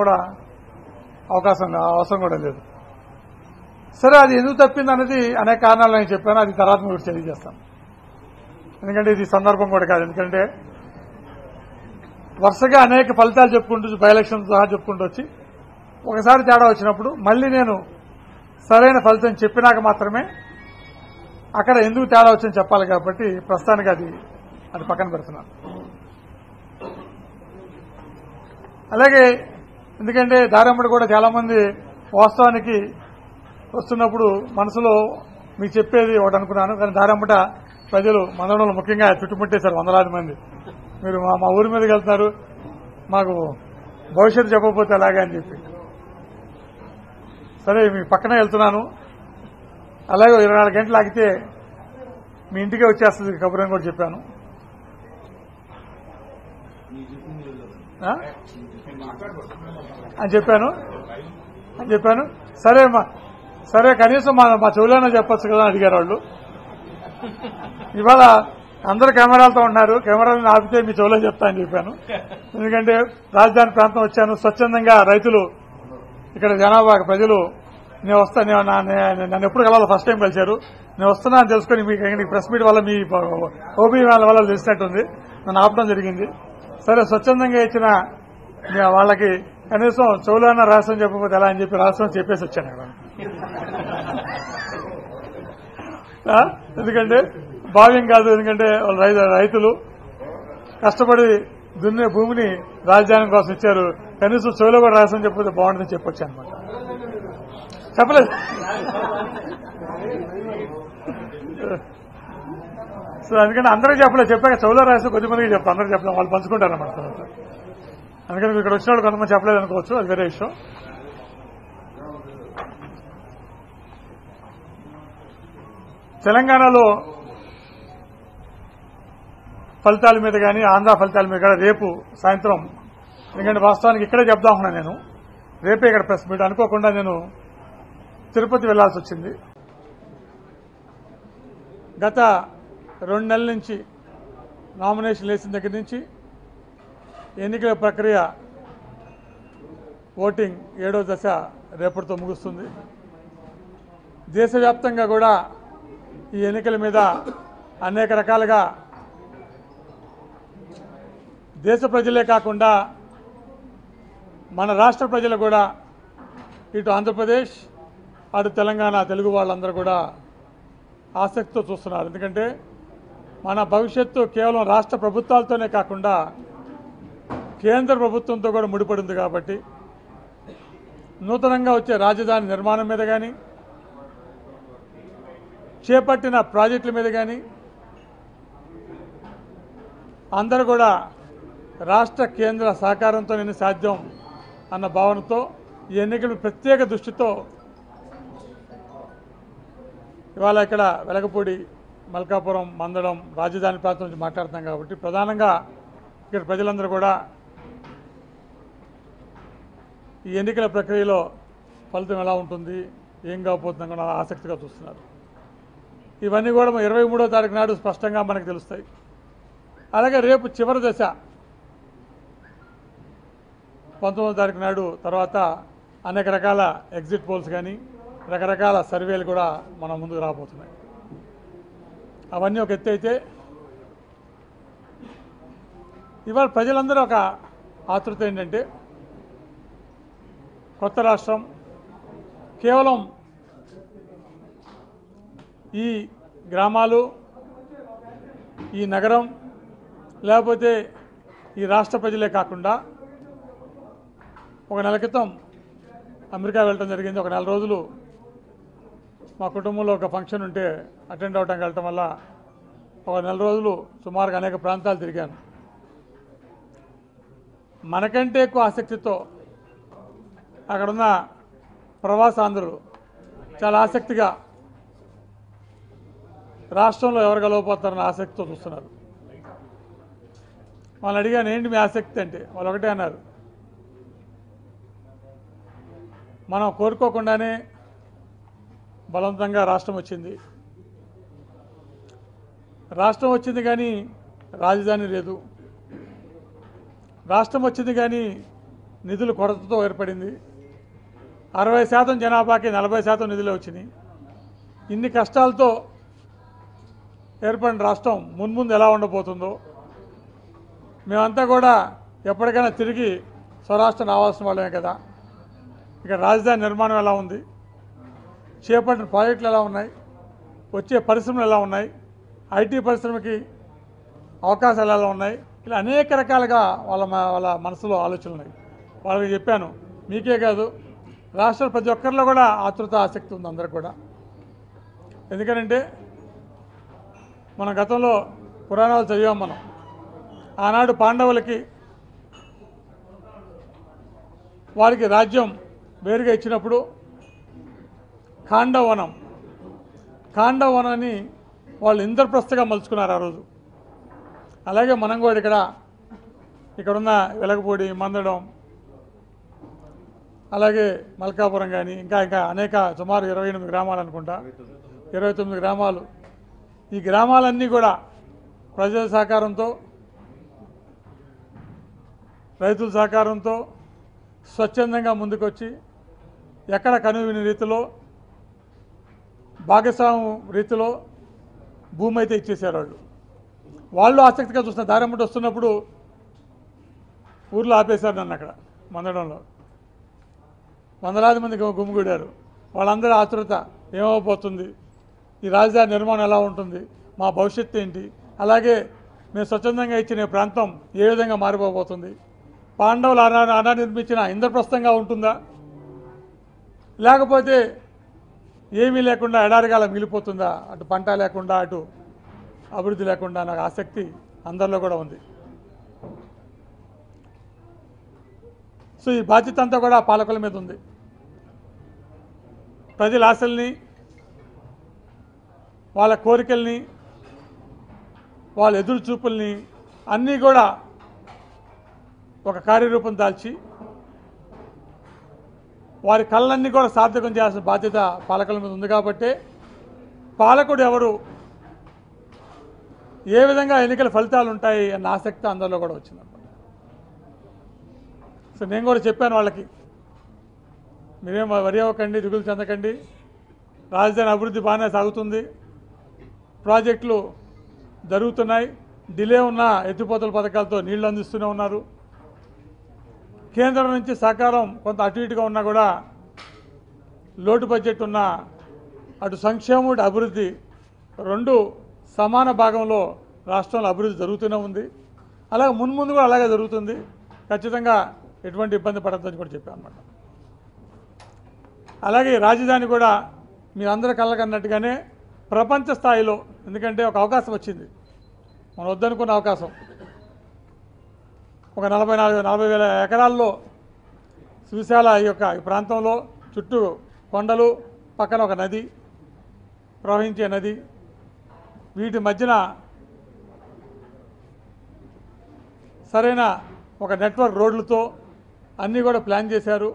కూడా అవకాశం అవసరం కూడా లేదు. సరే అది ఎందుకు తప్పింది అనేది అనేక కారణాలు నేను చెప్పాను అది తర్వాత మీకు తెలియజేస్తాను. ఎందుకంటే ఇది సందర్భం కూడా కాదు. ఎందుకంటే వరుసగా అనేక ఫలితాలు చెప్పుకుంటూ బై ఎలక్షన్ సహా చెప్పుకుంటూ వచ్చి ఒకసారి తేడా వచ్చినప్పుడు మళ్ళీ నేను సరైన ఫలితం చెప్పినాక మాత్రమే అక్కడ ఎందుకు తేడా వచ్చని చెప్పాలి కాబట్టి ప్రస్తుతానికి అది అది పక్కన పెడుతున్నాను. అలాగే ఎందుకంటే దారమ్మడి కూడా చాలామంది వాస్తవానికి వస్తున్నప్పుడు మనసులో మీకు చెప్పేది ఒకటి అనుకున్నాను కానీ దారమ్మట ప్రజలు మందడంలో ముఖ్యంగా చుట్టుముట్టేశారు వందలాది మంది. మీరు మా ఊరి మీదకి వెళ్తున్నారు మాకు భవిష్యత్తు చెప్పకపోతే ఎలాగా అని చెప్పి. సరే మీ పక్కనే వెళ్తున్నాను. అలాగే ఇరవై నాలుగు గంటలు ఆగితే మీ ఇంటికే వచ్చేస్తుంది కబురని అని కూడా చెప్పాను. అని చెప్పాను. అని చెప్పాను. సరే మా సరే కనీసం మా మా చెవులోనే చెప్పొచ్చు కదా అడిగారు వాళ్ళు. ఇవాళ అందరు కెమెరాలతో ఉన్నారు. కెమెరాలను ఆపితే మీ చెవులో చెప్తా అని చెప్పాను. ఎందుకంటే రాజధాని ప్రాంతం వచ్చాను. స్వచ్ఛందంగా రైతులు ఇక్కడ జనాభా ప్రజలు నేను వస్తా నేను నా- నన్ను ఎప్పుడు కలవాలి? ఫస్ట్ టైం కలిశారు. నేను వస్తున్నా అని తెలుసుకుని మీకు ప్రెస్ మీట్ వల్ల మీ ఓబీ వాళ్ళ వల్ల తెలిసినట్టుంది. నన్ను ఆపడం జరిగింది. సరే స్వచ్ఛందంగా ఇచ్చిన వాళ్ళకి కనీసం చెవులోన రాష్ట్రం చెప్పకపోతే ఎలా అని చెప్పి రాష్ట్రం చెప్పేసి వచ్చాను ఎందుకంటే భావ్యం కాదు ఎందుకంటే వాళ్ళు రై- రైతులు కష్టపడి దున్నే భూమిని రాజధాని కోసం ఇచ్చారు. కనీసం చెవులో కూడా రాష్ట్రం చెప్పితే బాగుంటుందని చెప్పొచ్చు అనమాట చెప్పలేదు. సో అందుకని అందరూ చెప్పలేదు చెప్పాక చెవులో రాస్తే కొద్ది మందికి చెప్తాను అందరికీ చెప్తాం వాళ్ళు పంచుకుంటారు అన్నమాట తర్వాత అందుకని ఇక్కడ వచ్చిన వాళ్ళు కొంతమంది చెప్పలేదు అనుకోవచ్చు అది వేరే విషయం. తెలంగాణలో ఫలితాల మీద కానీ ఆంధ్ర ఫలితాల మీద కానీ రేపు సాయంత్రం ఎందుకంటే వాస్తవానికి ఇక్కడే చెప్దాం నేను రేపే ఇక్కడ ప్రెస్ మీట్ అనుకోకుండా నేను తిరుపతి వెళ్ళాల్సి వచ్చింది. గత రెండు నెలల నుంచి నామినేషన్ వేసిన దగ్గర నుంచి ఎన్నికల ప్రక్రియ ఓటింగ్ ఏడో దశ రేపటితో ముగుస్తుంది. దేశవ్యాప్తంగా కూడా ఈ ఎన్నికల మీద అనేక రకాలుగా దేశ ప్రజలే కాకుండా మన రాష్ట్ర ప్రజలు కూడా ఇటు ఆంధ్రప్రదేశ్ అటు తెలంగాణ తెలుగు వాళ్ళందరూ కూడా ఆసక్తితో చూస్తున్నారు. ఎందుకంటే మన భవిష్యత్తు కేవలం రాష్ట్ర ప్రభుత్వాలతోనే కాకుండా కేంద్ర ప్రభుత్వంతో కూడా ముడిపడింది కాబట్టి నూతనంగా వచ్చే రాజధాని నిర్మాణం మీద కానీ చేపట్టిన ప్రాజెక్టుల మీద కానీ అందరూ కూడా రాష్ట్ర కేంద్ర సహకారంతో నేను సాధ్యం అన్న భావనతో ఈ ఎన్నికలు ప్రత్యేక దృష్టితో ఇవాళ ఇక్కడ వెలగపూడి మల్కాపురం మందడం రాజధాని ప్రాంతం నుంచి మాట్లాడుతున్నాం కాబట్టి ప్రధానంగా ఇక్కడ ప్రజలందరూ కూడా ఈ ఎన్నికల ప్రక్రియలో ఫలితం ఎలా ఉంటుంది ఏం కాబోతుందని కూడా ఆసక్తిగా చూస్తున్నారు. ఇవన్నీ కూడా ఇరవై మూడో తారీఖు నాడు స్పష్టంగా మనకు తెలుస్తాయి. అలాగే రేపు చివరి దశ పంతొమ్మిదో తారీఖు నాడు తర్వాత అనేక రకాల ఎగ్జిట్ పోల్స్ కానీ రకరకాల సర్వేలు కూడా మన ముందుకు రాబోతున్నాయి. అవన్నీ ఒక ఎత్తు అయితే ఇవాళ ప్రజలందరూ ఒక ఆతృత ఏంటంటే కొత్త రాష్ట్రం కేవలం ఈ గ్రామాలు ఈ నగరం లేకపోతే ఈ రాష్ట్ర ప్రజలే కాకుండా ఒక నెల క్రితం అమెరికా వెళ్ళటం జరిగింది. ఒక నెల రోజులు మా కుటుంబంలో ఒక ఫంక్షన్ ఉంటే అటెండ్ అవడానికి వెళ్ళటం వల్ల ఒక నెల రోజులు సుమారుగా అనేక ప్రాంతాలు తిరిగాను. మనకంటే ఎక్కువ ఆసక్తితో అక్కడున్న ప్రవాసాంధ్రులు చాలా ఆసక్తిగా రాష్ట్రంలో ఎవరు గెలవపోతారన్న ఆసక్తితో చూస్తున్నారు. వాళ్ళని అడిగాను ఏంటి మీ ఆసక్తి? అంటే వాళ్ళు ఒకటే అన్నారు. మనం కోరుకోకుండానే బలవంతంగా రాష్ట్రం వచ్చింది. రాష్ట్రం వచ్చింది కానీ రాజధాని లేదు. రాష్ట్రం వచ్చింది కానీ నిధులు కొరతతో ఏర్పడింది. అరవై శాతం జనాభాకి నలభై శాతం నిధులు వచ్చినాయి. ఇన్ని కష్టాలతో ఏర్పడిన రాష్ట్రం మున్ముందు ఎలా ఉండబోతుందో మేమంతా కూడా ఎప్పటికైనా తిరిగి స్వరాష్ట్రం రావాల్సిన వాళ్ళమే కదా. ఇక రాజధాని నిర్మాణం ఎలా ఉంది? చేపట్టిన ప్రాజెక్టులు ఎలా ఉన్నాయి? వచ్చే పరిశ్రమలు ఎలా ఉన్నాయి? ఐటీ పరిశ్రమకి అవకాశాలు ఎలా ఉన్నాయి? ఇలా అనేక రకాలుగా వాళ్ళ వాళ్ళ మనసులో ఆలోచనలు ఉన్నాయి. వాళ్ళకి చెప్పాను. మీకే కాదు రాష్ట్ర ప్రతి ఒక్కరిలో కూడా ఆతృత ఆసక్తి ఉంది అందరికి కూడా. ఎందుకనంటే మన గతంలో పురాణాలు చదివాం మనం. ఆనాడు పాండవులకి వారికి రాజ్యం వేరుగా ఇచ్చినప్పుడు ఖాండవనం. ఖాండవనాన్ని వాళ్ళు ఇంద్రప్రస్థగా మలుచుకున్నారు ఆ రోజు. అలాగే మనం కూడా ఇక్కడ ఇక్కడున్న వెలగపూడి మందడం అలాగే మల్కాపురం కానీ ఇంకా ఇంకా అనేక సుమారు ఇరవై ఎనిమిది గ్రామాలు అనుకుంటా. ఇరవై తొమ్మిది గ్రామాలు. ఈ గ్రామాలన్నీ కూడా ప్రజల సహకారంతో రైతుల సహకారంతో స్వచ్ఛందంగా ముందుకొచ్చి ఎక్కడ కనువిని రీతిలో భాగస్వామ్యం రీతిలో భూమి అయితే ఇచ్చేసారు వాళ్ళు. వాళ్ళు ఆసక్తిగా చూసిన దారమ్మటి వస్తున్నప్పుడు ఊర్లో ఆపేశారు నన్ను అక్కడ మందడంలో. వందలాది మంది గుమ్మిగూడారు వాళ్ళందరి వాళ్ళందరూ ఆతృత ఏమవబోతుంది ఈ రాజధాని నిర్మాణం ఎలా ఉంటుంది? మా భవిష్యత్తు ఏంటి? అలాగే మేము స్వచ్ఛందంగా ఇచ్చిన ప్రాంతం ఏ విధంగా మారిపోబోతుంది? పాండవులు అనా అనా నిర్మించిన ఇంద్రప్రస్థంగా ఉంటుందా? లేకపోతే ఏమీ లేకుండా ఎడారిగాల మిగిలిపోతుందా? అటు పంట లేకుండా అటు అభివృద్ధి లేకుండా నాకు ఆసక్తి అందరిలో కూడా ఉంది. సో ఈ బాధ్యత అంతా కూడా పాలకుల మీద ఉంది. ప్రజల ఆశల్ని వాళ్ళ కోరికల్ని వాళ్ళ ఎదురు చూపుల్ని అన్నీ కూడా ఒక కార్యరూపం దాల్చి వారి కళ్ళన్నీ కూడా సార్థకం చేయాల్సిన బాధ్యత పాలకుల మీద ఉంది కాబట్టి పాలకుడు ఎవరు? ఏ విధంగా ఎన్నికల ఫలితాలు ఉంటాయి అన్న ఆసక్తి అందరిలో కూడా వచ్చిందన్నమాట. సో నేను కూడా చెప్పాను వాళ్ళకి మీరేం వరి అవ్వకండి దిగులు చెందకండి రాజధాని అభివృద్ధి బాగానే సాగుతుంది ప్రాజెక్టులు జరుగుతున్నాయి డిలే ఉన్న ఎత్తిపోతల పథకాలతో నీళ్ళు అందిస్తూనే ఉన్నారు కేంద్రం నుంచి సహకారం కొంత అటు ఇటుగా ఉన్నా కూడా లోటు బడ్జెట్ ఉన్న అటు సంక్షేమం ఇటు అభివృద్ధి రెండు సమాన భాగంలో రాష్ట్రంలో అభివృద్ధి జరుగుతూనే ఉంది. అలాగే మున్ముందు కూడా అలాగే జరుగుతుంది. ఖచ్చితంగా ఎటువంటి ఇబ్బంది పడద్దని కూడా చెప్పాను అనమాట అలాగే రాజధాని కూడా మీరందరూ కళ్ళకన్నట్టుగానే ప్రపంచ స్థాయిలో ఎందుకంటే ఒక అవకాశం వచ్చింది. మనం వద్దనుకున్న అవకాశం. ఒక నలభై నాలుగు నలభై వేల ఎకరాల్లో సువిశాల ఈ యొక్క ఈ ప్రాంతంలో చుట్టూ కొండలు పక్కన ఒక నది ప్రవహించే నది. వీటి మధ్యన సరైన ఒక నెట్వర్క్ రోడ్లతో అన్నీ కూడా ప్లాన్ చేశారు.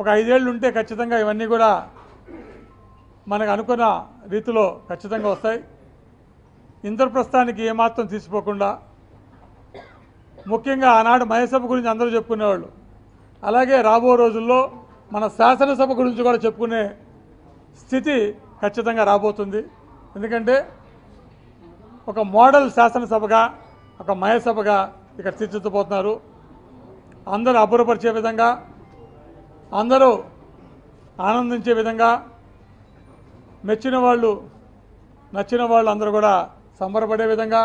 ఒక ఐదేళ్ళు ఉంటే ఖచ్చితంగా ఇవన్నీ కూడా మనకు అనుకున్న రీతిలో ఖచ్చితంగా వస్తాయి. ఇంద్రప్రస్థానికి ఏమాత్రం తీసిపోకుండా ముఖ్యంగా ఆనాడు మహేసభ గురించి అందరూ చెప్పుకునేవాళ్ళు. అలాగే రాబో రోజుల్లో మన శాసనసభ గురించి కూడా చెప్పుకునే స్థితి ఖచ్చితంగా రాబోతుంది. ఎందుకంటే ఒక మోడల్ శాసనసభగా ఒక మహేసభగా ఇక్కడ తీర్చిదిద్దుపోతున్నారు అందరూ అబ్బురపరిచే విధంగా అందరూ ఆనందించే విధంగా మెచ్చిన వాళ్ళు నచ్చిన వాళ్ళు అందరూ కూడా సంబరపడే విధంగా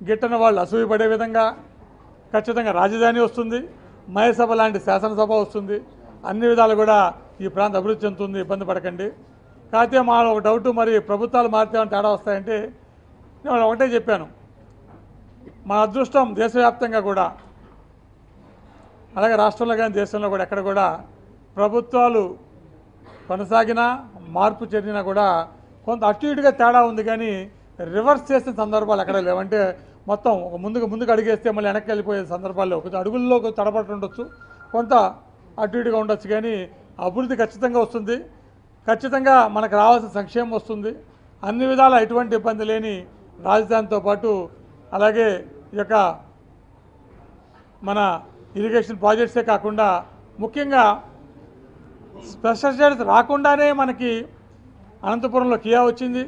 గిట్టని వాళ్ళు అసూయపడే విధంగా ఖచ్చితంగా రాజధాని వస్తుంది మయసభ లాంటి శాసనసభ వస్తుంది. అన్ని విధాలు కూడా ఈ ప్రాంతం అభివృద్ధి చెందుతుంది ఇబ్బంది పడకండి. కాకపోతే మా ఒక డౌట్ మరి ప్రభుత్వాలు మారితే తేడా వస్తాయంటే నేను ఒకటే చెప్పాను. మన అదృష్టం దేశవ్యాప్తంగా కూడా అలాగే రాష్ట్రంలో కానీ దేశంలో కూడా ఎక్కడ కూడా ప్రభుత్వాలు కొనసాగినా మార్పు చెందినా కూడా కొంత అటు ఇటుగా తేడా ఉంది కానీ రివర్స్ చేసిన సందర్భాలు ఎక్కడ లేవంటే మొత్తం ఒక ముందుకు ముందుకు అడిగేస్తే మళ్ళీ వెనక్కి వెళ్ళిపోయే సందర్భాల్లో కొంచెం అడుగుల్లో కొంచెం తడబడి ఉండొచ్చు. కొంత అటు ఇటుగా ఉండొచ్చు. కానీ అభివృద్ధి ఖచ్చితంగా వస్తుంది. ఖచ్చితంగా మనకు రావాల్సిన సంక్షేమం వస్తుంది. అన్ని విధాల ఎటువంటి ఇబ్బంది లేని రాజధానితో పాటు అలాగే ఈ యొక్క మన ఇరిగేషన్ ప్రాజెక్ట్సే కాకుండా ముఖ్యంగా స్పెషల్ రాకుండానే మనకి అనంతపురంలో కియా వచ్చింది.